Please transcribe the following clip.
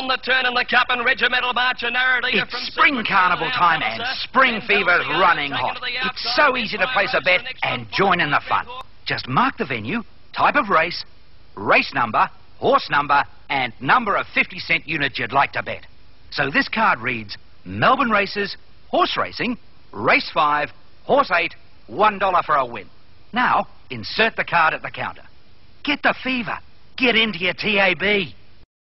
On the turn in the cup and regimental march and narrow It's spring carnival time and spring fever's running hot. It's so easy to place a bet and join in the fun. Just mark the venue, type of race, race number, horse number, and number of 50 cent units you'd like to bet. So this card reads Melbourne Races, Horse Racing, Race 5, Horse 8, $1 for a win. Now, insert the card at the counter. Get the fever. Get into your TAB.